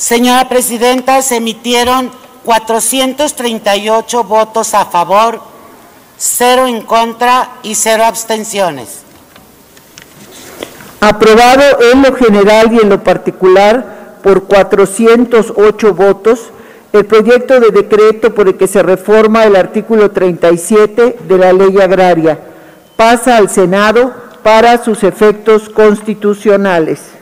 Señora Presidenta, se emitieron 438 votos a favor, cero en contra y cero abstenciones. Aprobado en lo general y en lo particular por 408 votos el proyecto de decreto por el que se reforma el artículo 37 de la Ley Agraria. Pasa al Senado para sus efectos constitucionales.